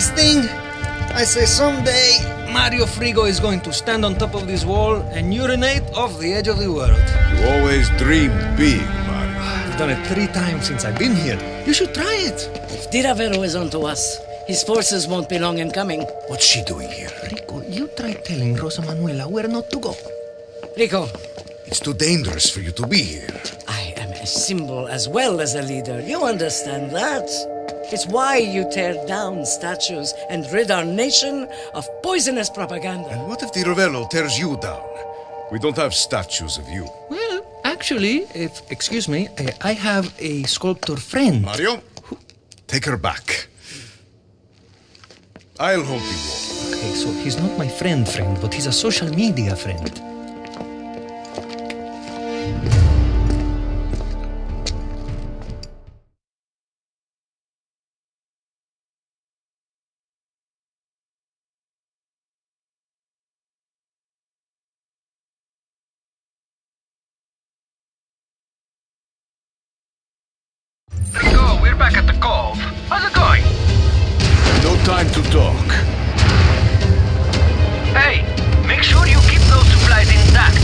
since they built this thing. I say someday Mario Frigo is going to stand on top of this wall and urinate off the edge of the world. You always dream big, Mario. I've done it three times since I've been here. You should try it. If Di Ravello is onto us, his forces won't be long in coming. What's she doing here? Rico, you try telling Rosa Manuela where not to go. Rico, It's too dangerous for you to be here. I am a symbol as well as a leader. You understand that? It's why you tear down statues and rid our nation of poisonous propaganda. And what if the Ravello tears you down? We don't have statues of you. Well, actually, if excuse me, uh, I have a sculptor friend. Mario, take her back. I'll hold the wall. Okay, so he's not my friend friend, but he's a social media friend. Back at the Cove. How's it going? No time to talk. Hey, make sure you keep those supplies intact,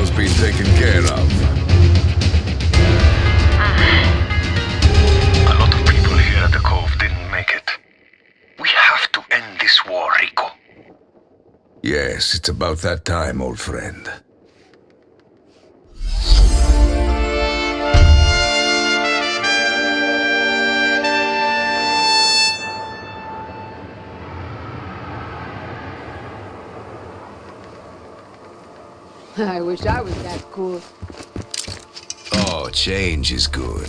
Has been taken care of. A lot of people here at the Cove didn't make it. We have to end this war, Rico. Yes, it's about that time, old friend. I wish I was that cool. Oh, change is good.